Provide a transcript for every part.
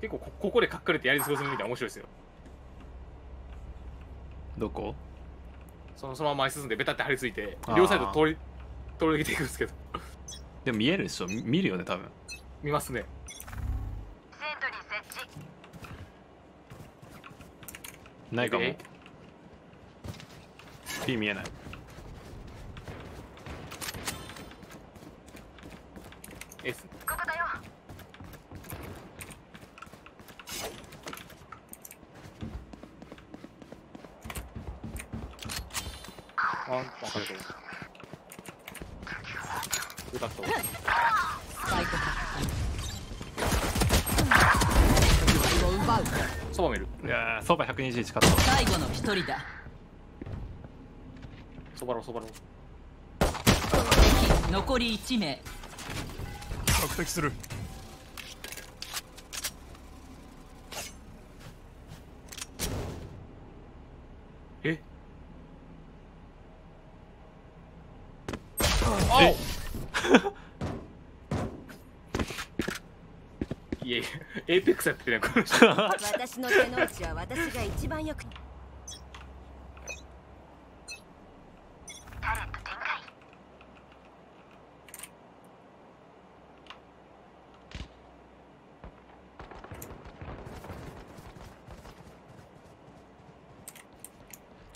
結構こここで隠れてやり過ごすみたいな面白いですよ。どこ？そのそのまま前進んでベタって張り付いて両サイド通り通り抜けていくんですけど。でも見えるでしょ？み見るよね多分。見ますね。ないかも。え P 見えない121勝った最後の一人だ。そばろそばろ。敵残り1名。索敵するえあえいやいやエイペックスやってるやんこの人私の手の内は私が一番よく。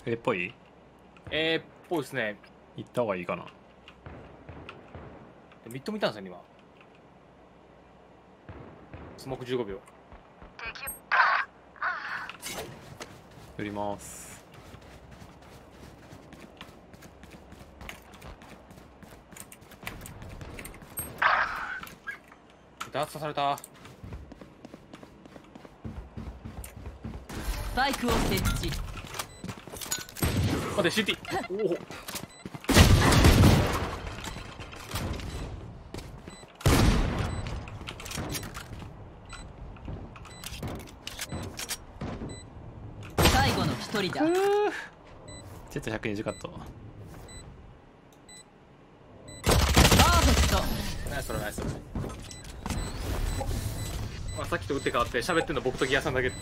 えっぽい？えー、っぽいですね。行った方がいいかな。ミッド見たんですよ今スモーク15秒。敵寄ります。ダーツ刺された。スパイクを設置。待って CT おお最後の一人だちょっと120カット。パーフェクト。ナイスそれナイスそれまあ、さっきと打って変わって喋ってんの僕とギアさんだけ。こ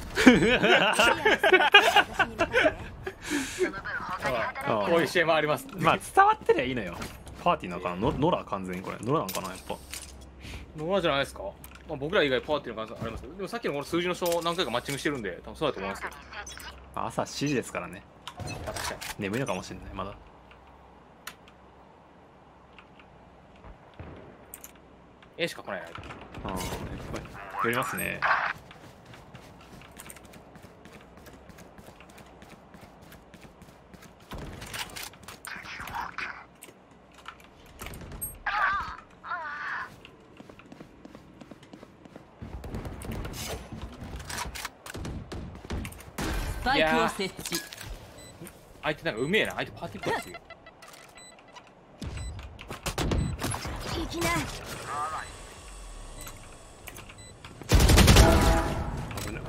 ういう試合もあります。まあ伝わってりゃいいのよ。パーティーなのかなのノラ完全にこれ。ノラなのかなやっぱ。ノラじゃないですか、まあ、僕ら以外パーティーの感じありますけど。でもさっきのこの数字の書何回かマッチングしてるんで多分そうだと思いますけど朝7時ですからね。まあ確かに眠いのかもしれないまだ。A しか来ないな。ああ寄りますね設置相手なんかうめえな相手パーティーっぽいですよいきな危ない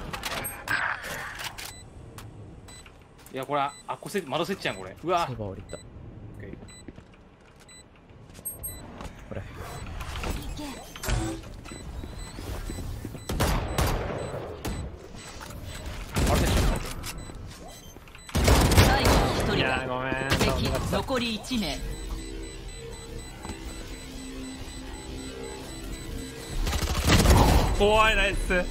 いやこれあっこせ窓設置やんこれうわそば降りた残り1名。怖いナイス。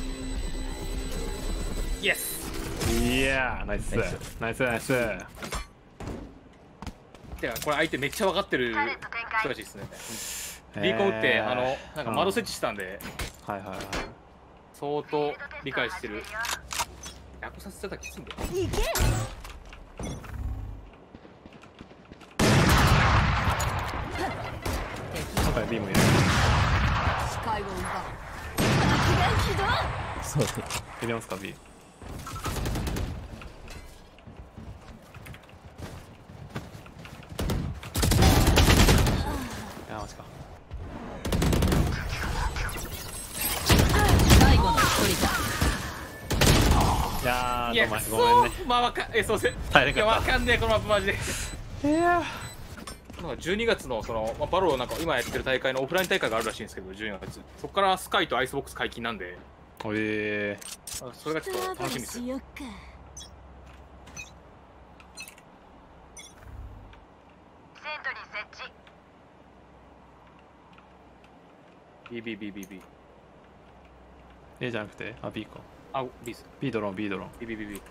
イエスいやーナイス。ナイス。ナイスてかこれ相手めっちゃ分かってる人たちですね。リー。コン打って、あのなんか窓設置置したんで。はいはいはい。相当理解してる。ヤコさせてたらきついんだよいけ今回 B もいる視界を奪うそうで入れますかマジか。最後の一人だいやいやーごめんくそごめんねまあわかえそうせん。いや大変かっわかんねえこのマップマジで。たいやなんか12月のその、まあ、ヴァロなんか今やってる大会のオフライン大会があるらしいんですけど12月そこからスカイとアイスボックス解禁なんで。え。あそれがちょっと楽しみです。よしよっか。BBBBB ー、A じゃなくて？あ B か。あ B です。B ドローン B ドローン。BBBB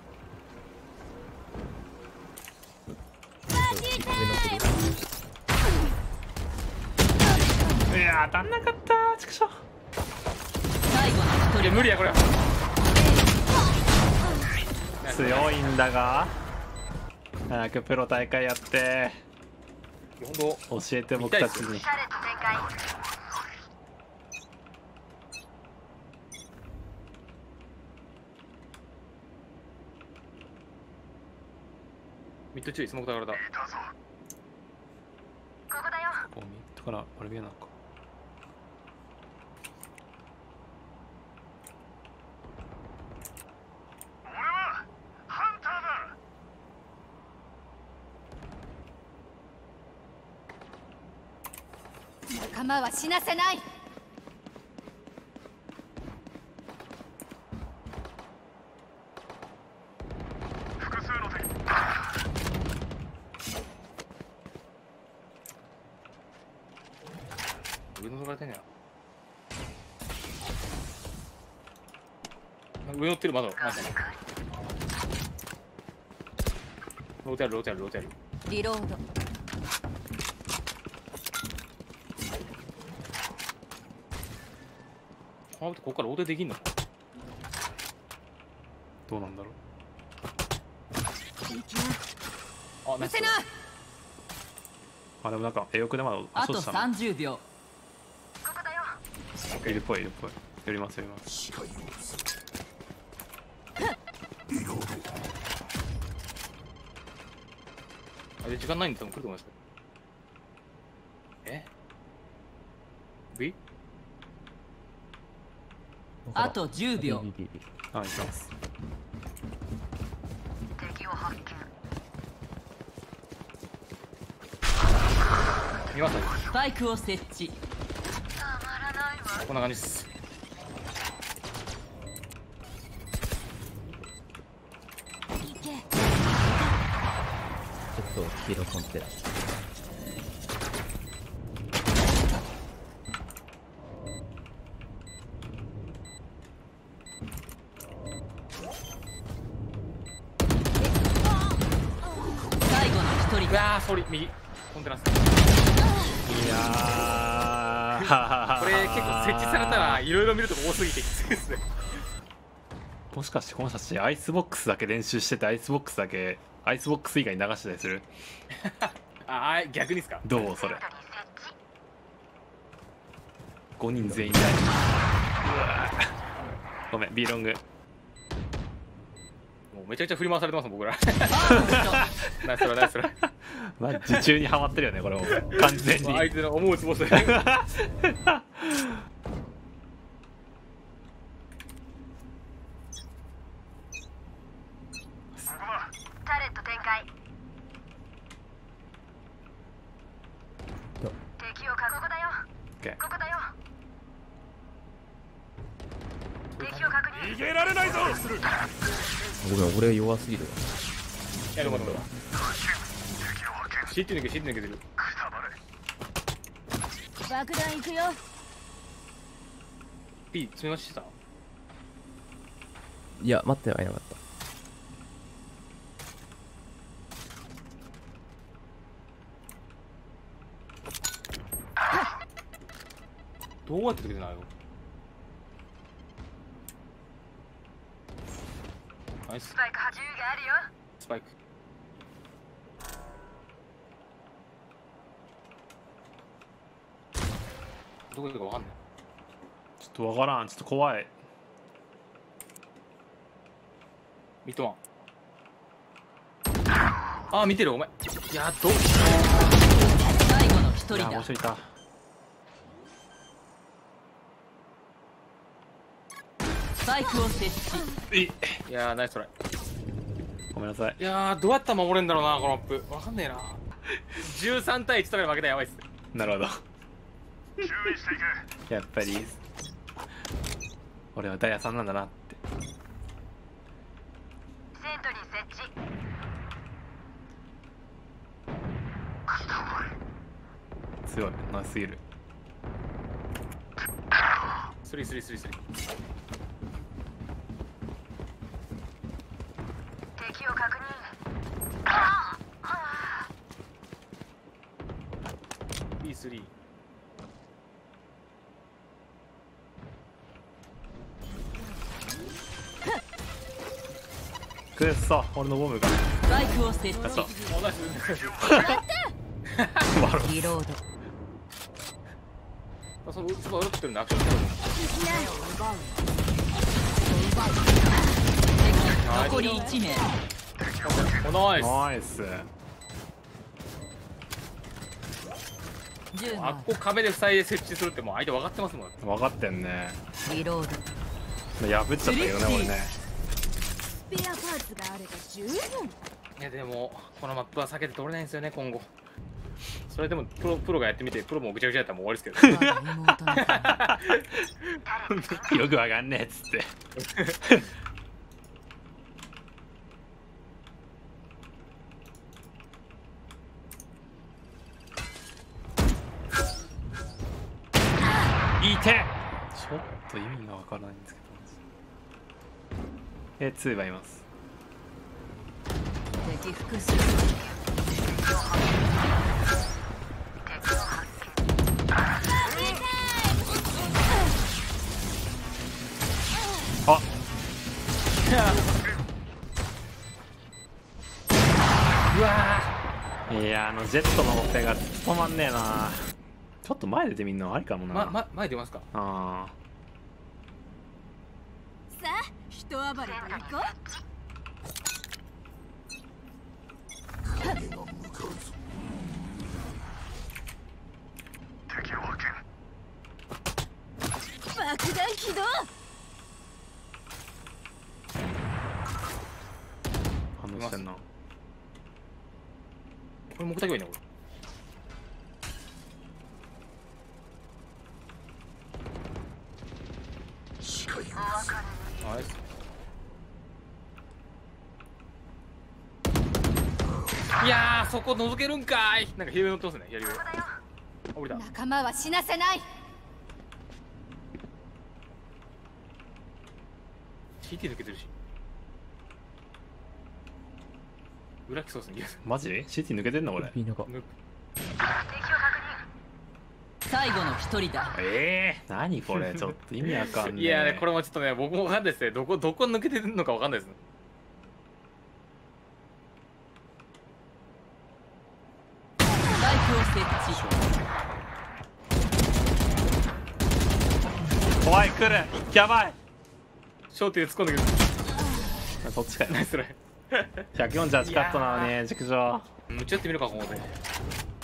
いや当たんなかったちくしょ最後の一人いや無理やこれ強いんだが。早くプロ大会やって。教えて僕たちに。ミッド注意スモークだからだ。こうミッドから悪気なのか仲間は死なせない。上乗ってるまだ。ナイスローテあるローテあるローテあるリロードあここからローテできんのどうなんだろう？あナイあでもなんか右翼でまだあとそうしたの30秒いるっぽいいるっぽい。寄ります寄ります。あれ時間ないんで多分来ると思いますよえ ?V? あと10秒あ行きます見ますスパイクを設置。こんな感じです。ちょっと黄色コンテナ最後の一人うわーソリ右。コンテナっすいやー。これ結構設置されたらいろいろ見るとこ多すぎてきついですね。もしかしてこの人たちアイスボックスだけ練習しててアイスボックスだけアイスボックス以外に流してたりする？ああ逆にですか？どう？それ。5人全員だごめん B ロング。もうめちゃくちゃ振り回されてます僕ら。ナイストライナイストライまあ受注にはまってるよねこれも。完全に。相手の思うつぼするオッケー逃げられないぞ。ごめん俺弱すぎるわ知ってるけど知ってるけど。爆弾行くよ。P 詰めました？いや待ってはいなかった。どうやって出てないの？ナイス。スパイク80があるよ。スパイクどこ行くかわかんない。ちょっとわからん。ちょっと怖い。ミッドワンあー見てる。お前。いやどう最後の一人だ。もう一人いた。スパイクを設置。いいやーナイストライ。ごめんなさい。いやーどうやったら守れんだろうなこのマップ。わかんねえな。13対1とかで負けたらやばいっす。なるほど やっぱり。俺はダイヤさんなんだなって。セントリー設置。強い。ナイスすぎる。スリースリースリースリくっそ。俺のボムが。スパイクを設置やったリロード。あそのその俺ってるのアクション残り1名おナイスナイス10枚あっこ壁で塞いで設置するってもう相手分かってますもん分かってんねリロード破っちゃったけどね俺ねスペアパーツがあれば十分。いやでもこのマップは避けて通れないんですよね今後。それでもプロプロがやってみてプロもぐちゃぐちゃやったらもう終わりですけど。よくわかんねえっつって。いて。ちょっと意味がわからないんですけどえ2はいます。敵複数あいやあのジェットのオペが止まんねえなちょっと前出てみんのありかもな、ま、ま、前出ますか？あさあ人暴れで行こうこれ目的はいいねこれそこ覗けるんかい。なんか左上乗ってますね左上あ降りた。仲間は死なせない。CT 抜けてるし。裏来そうですねマジ ?CT 抜けてんの俺 B のが抜く。最後の1人だ。ええー、何これ？ちょっと意味わかんねえ。いやねこれもちょっとね僕もわかんないですね。どこどこ抜けてるのかわかんないですねスパイクを設置怖い来るやばい。焦点で突っ込んでくる。そっちかよ。ナイストライ148カットなのに畜生うんちょっと見るかここで。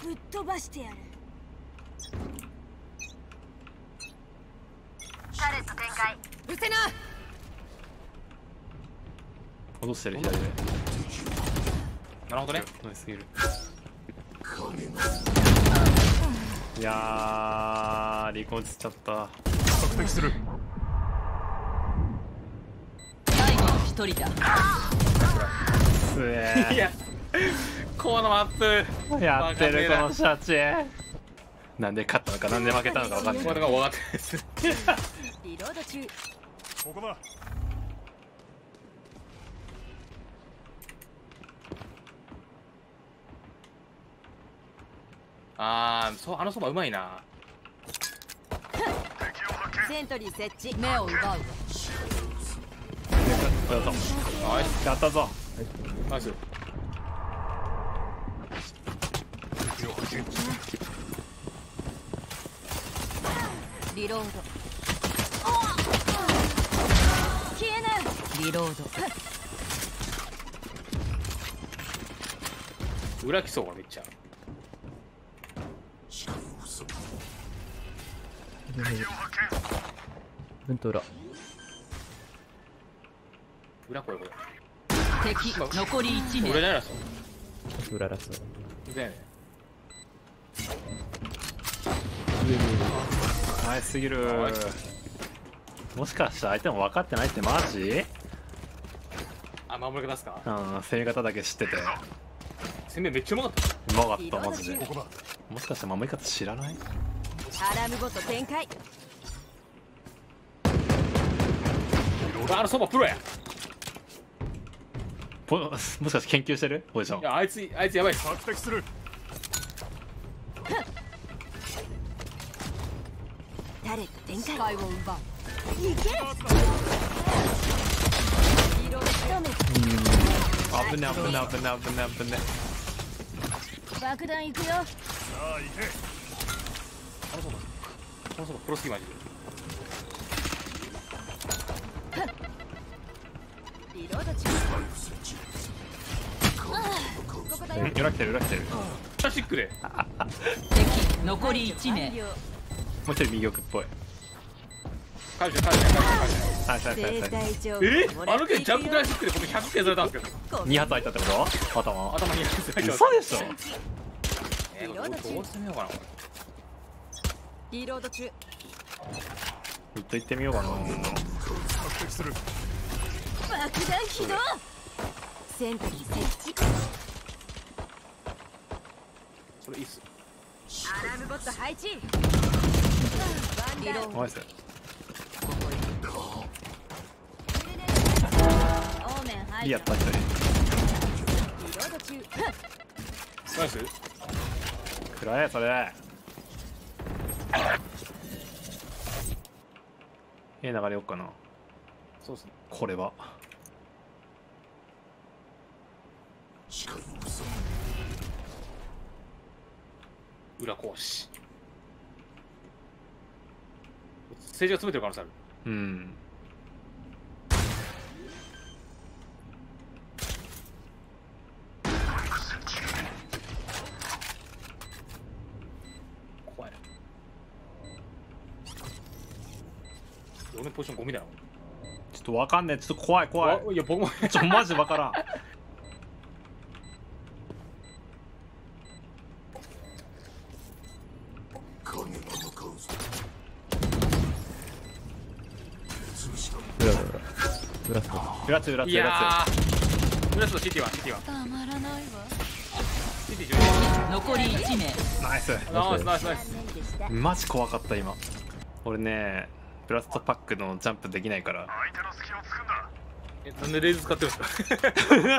ぶっ飛ばしてやる。タレット展開。うせな。戻してる左でなるほどね。ナイスすぎるいやー離婚しちゃった。索敵する最後の1人だ。すいえやこのマップ。やってるこのシャチなんで勝ったのかなんで負けたのか分かんな。いこれが分かってない。ですリロード中。ここだ。あーそうあのそばうまいな。セントリー設置。目を奪うやったぞ。ナイスやったぞ。ナイス。リロード。消えない。リロード。裏来そうわめっちゃ。うんと裏裏これこれ。敵残り1名。裏じゃないですか裏ラスト。だよね。ナイスすぎる。もしかして相手も分かってないってマジ？あ守り方ですか？うん攻め方だけ知ってて。攻めめっちゃうまかった。うまかったマジで。ここだもしかして守り方知らない？アラームごと展開。あのそばプロや。ぽもしかして研究してる？ポジション。いやあいつあいつやばいっす。索敵する。タレット展開視界を奪ういけ色一目危ね危ね危ね危ね危ね爆弾いくよ。さあ行け。そマジで裏来てる裏来てる。もクラシックで。敵残り1名。完了う一人右奥っぽい。返して返して返して返して。はいはいはいえもらあの件ジャンプクラいシックで僕100削られたんですけど。くよ2発開いたってこと？頭。頭に100削られた嘘でしょ。えー、どうどうしてみようかな。こリロード中。ずっと行ってみようかな。爆弾起動。セントリー設置れそれいいっす。アラームボット配置。ワンダウンナイス。やった一人ナイス。くらえそれ。ええ流れよっかな。そうっすね。これは裏講師。政治が詰めてる可能性ある。うん。怖いな俺のポジションゴミだな。ちょっとわかんねえ。ちょっと怖い怖い。あいや僕も。ちょマジわからん裏スポ裏つ裏ついや裏ー裏スト CT は CT は。たまらないわ。CT 10残り1名。つナイス。ナイスナイスナイス。マジ怖かった今。俺ねブラストパックのジャンプできないから。相手の隙を突くんだ。えなんでレイズ使ってるんです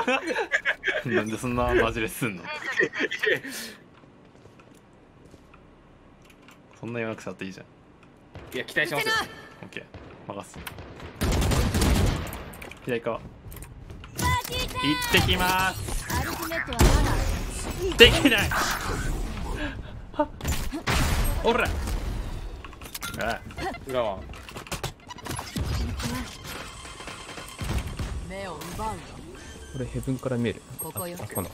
かなんでそんなマジレスんの？そんな言わなっていいじゃん。いや期待してますよ。オッケー。任す左側。行ってきます。できない。おら。あ裏は。目を奪うこれヘブンから見える。ここよ。あこの。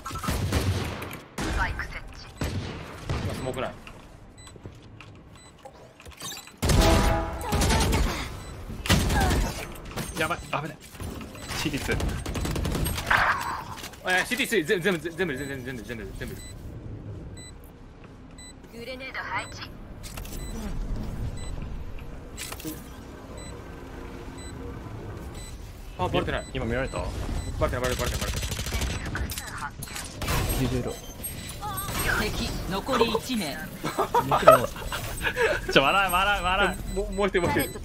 今スモークない。やばい。危ないシティ2えシティ2全部全部全部全部全部全部全部。グレネード配置。あバレてない。今見られた？バレてないバレてないバレてないバレてない。敵残り1名。ちょ笑い笑い笑いもう一人もう一人。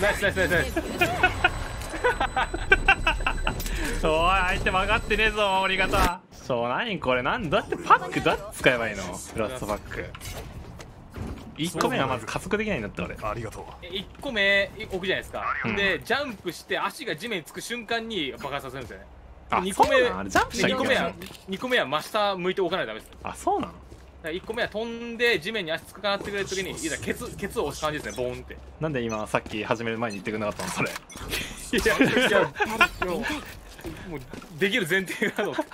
ナイスナイスナイス。おい相手分かってねえぞ守り方。そう何これ？なんだってパックどうやって使えばいいの。ブラストパック。1個目はまず加速できないんだって俺。ありがとう。え1個目置くじゃないですか、うん。でジャンプして足が地面につく瞬間に爆発させるんですよね。あ2個目ジャンプしなきゃ2個目はいけない2個目は真下向いておかないとダメです。あそうなのだ。から1個目は飛んで地面に足つくかなってくれる時にいざケツケツを押す感じですねボーンって。なんで今さっき始める前に言ってくれなかったのそれ。いやいやもうできる前提なの。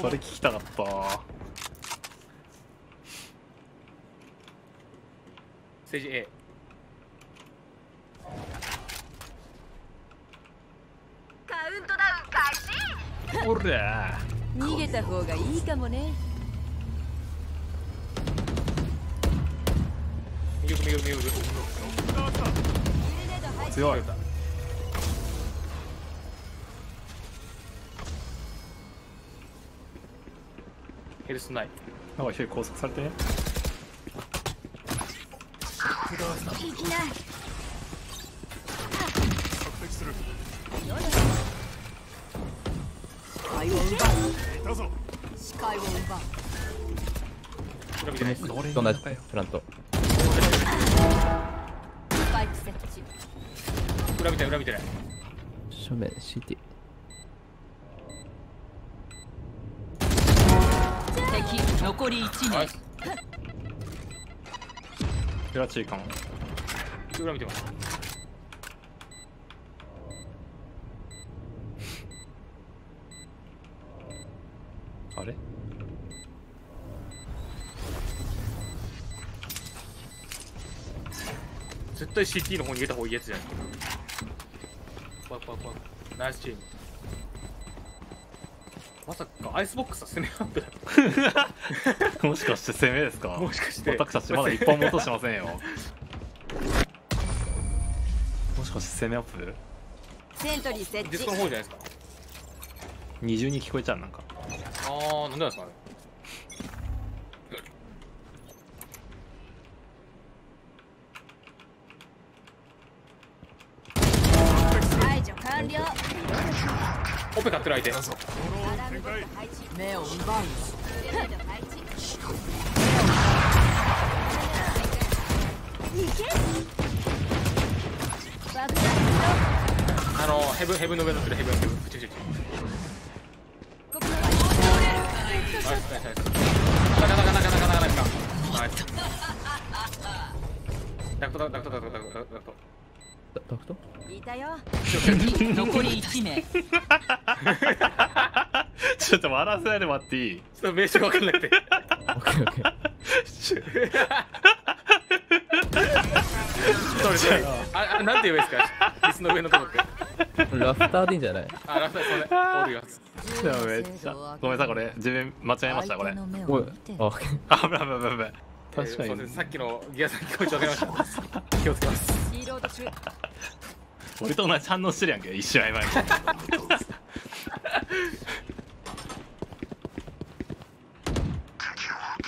それ聞きたかった。ステージ A カウントダウン開始。おら逃げた方がいいかもね。右奥右奥右奥強いヘルスないなんか一人拘束されてね。いきない索敵する視界を奪う視界を奪う裏見てなプラント裏見て。ない裏見て。ない正面 CT 敵残り1名ナイス裏チーかも裏見てます。あれ？絶対 CT の方に入れた方がいいやつじゃない怖い怖い怖いナイスチームまさかアイスボックスは攻めアップだもしかして攻めですか？もしかして。私たちまだ一本も落としてませんよ。もしかして攻めアップ？セントリー設置。ディスコの方じゃないですか？二重に聞こえちゃうなんか。ああなんでなんですか？ね排除完了。オペ買ってる相手目を奪うあのヘブンヘブンの上乗ってるヘブンヘブンプチプチプチ。ここのナイスナイスナイスなかなかなかなかなかなかナイスダクトダクトダクト。ダクトダクトダクトダダクトいたよ。敵残り1名 ちょっと笑わせないでもらっていい？ちょっと名称わかんなくて。オッケーオッケそうですねああなんて言えばいいですか？椅子の上のとこって。ーラフターでいいんじゃない？あラストそれ。オールガスでもめっちゃごめんなさいこれ。自分間違えましたこれ。おい。あ危ない。危ない危ない危ない。確かに。えーそうですさっきのギアさん気持ちわかりました気をつけます。リロード中俺と同じ反応してるやんけ。一瞬曖昧に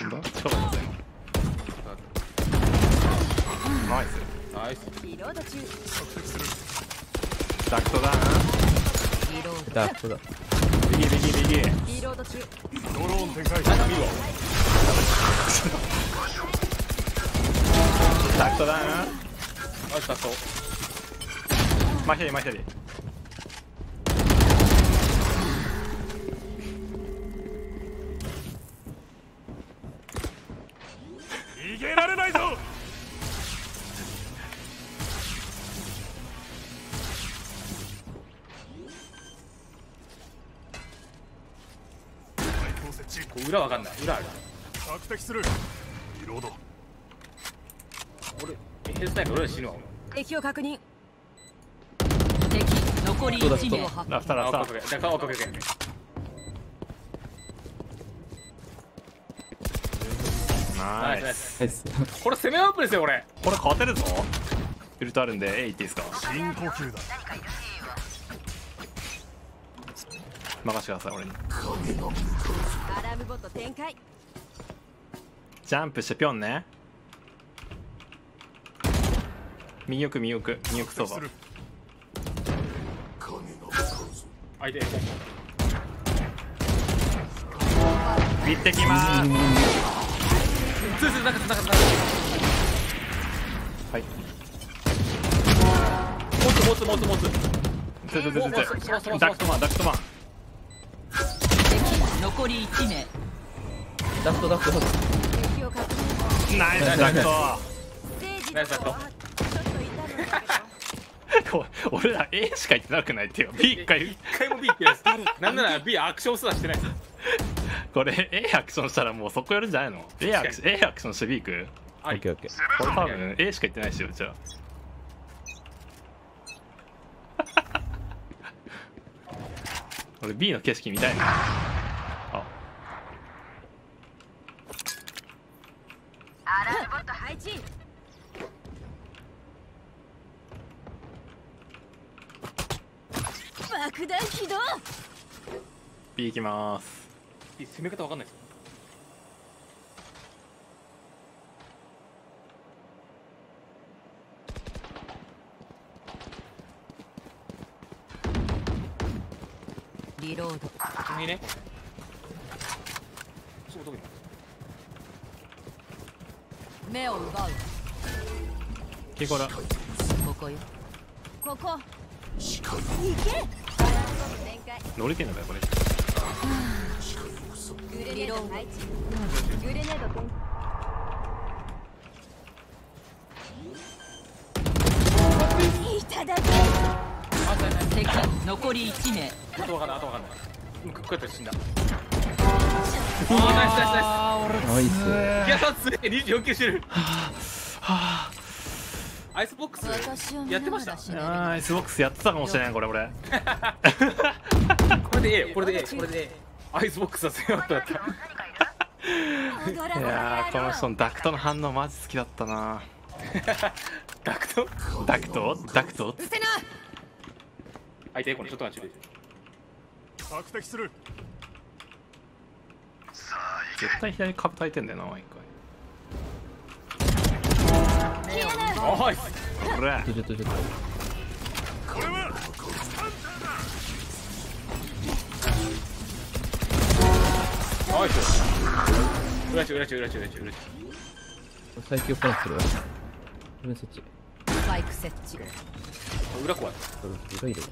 なんだ近くにいますよナイスナイスリロード中索敵するダクトだなリロードダクトだ右裏わかんない。裏ある。索敵する。リロード俺ヘルスタイル俺ら死ぬわ。敵を確認。敵残り1名ラフターラフター。オッケーオッケー。ダクトオッケーオッケーオッケーナイス。ナイス。これ攻めアップですよ俺これ勝てるぞ。ウルトあるんで A いっていいですか？深呼吸だ任せてください。俺に。アラームボット展開。ジャンプしてぴょんね。右奥右奥右奥そば相手行ってきまーすはい。持つ持つ持つ持つ。ダクトマンダクトマン。敵残り1名。ダクトダクトダク。トナイスダクトナイスだとあちょっと痛むんだけどこ俺ら A しか言ってなくないってよ。B 一回。一回も B 行ってないです。なんなら B アクションすらしてないです。これ A アクションしたらもうそこやるんじゃないの？A アクション A アクションして B 行くオッケーオッケー。これ多分 A しか言ってないしよじゃあ。俺 B の景色見たいなあアラームボット配置爆弾起動 B 行きます。攻め方わかんないですリロード。君ね。そうどこに目を奪う。キコラここよ。ここ。け乗りてんのかよこれ。残り1名ああナイスナイスナイススギアさん。すげえ24キルしてるアイスボックスやってましたアイスボックスやってたかもしれないこれ俺れで A これで A これで A アイスボックスは強かった。いやーこの人のダクトの反応マジ好きだったな。ダクト？ダクト？ダクト？せな相手このちょっと待って索敵する絶対左株焚いてんだよな毎回。これ。ちょちょちょちょ。これはナイス裏中裏中裏中裏中裏中最強ポインするわごめんそっちスパイク設置裏怖い裏入れる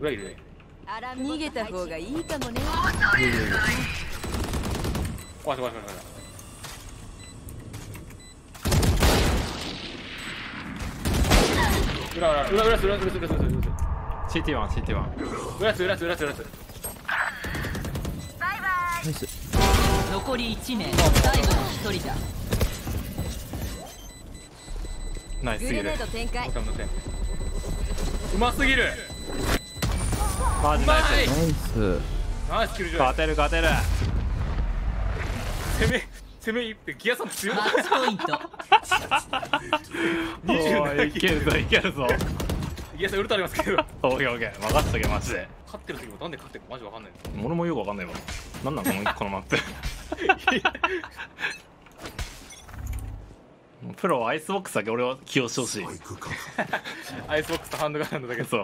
裏いるねアラーム逃げた方がいいかもねいいやいや怖い怖い怖い怖い怖い裏裏裏裏裏裏裏裏裏裏 CT1 CT1 裏裏裏裏裏裏ナイス。残り1名。最後の1人だ。ナイスすぎるグレネード展開。うますぎる。マジナイスうまいナイス。ナイスキルジョイ。勝てる勝てる。攻め攻めってギアさん強い。マッチポイント。いけるぞいけるぞギアさんウルトラありますけど。オーケーオーケー。任せとけマジで。勝ってる時もなんで勝ってるかマジわかんない俺もよくわかんないわ。なんなんこのこのマップ。プロはアイスボックスだけ俺は起用してほしい。アイスボックスとハンドガンなんだけ。どそう。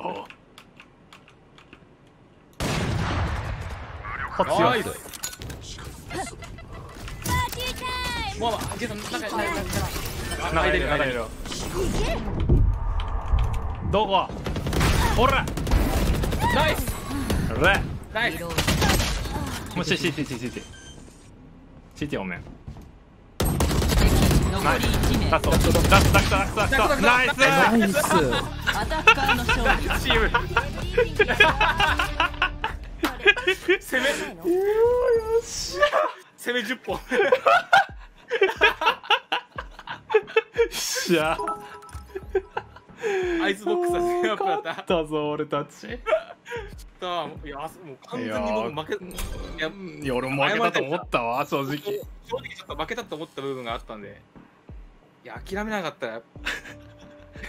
あナイスパーティータイムもうまあギアさん中中中中中いる中いるどこ？ほら。ナイス。ほら。ナイス。もう CTCTCT CT おめん。敵残り1名。ラストラストラストラストラストラストナイス。ナイス。アタッカーの勝利チーム攻め攻め10本しゃアイスボックスは強くなった。だぞ俺たちいやもう完全に僕負けいやいや俺も負けたと思ったわ正直。正直ちょっと負けたと思った部分があったんで。いや諦めなかったら。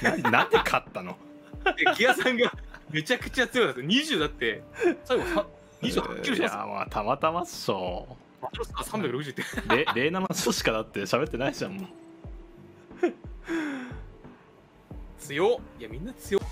ななんで勝ったの？でギアさんがめちゃくちゃ強い。だって20だって。最後さ28キロします。いやまあたまたまっしょ。マクロスが360って。れ07勝しかだって喋ってないじゃんもう強いやみんな強っ。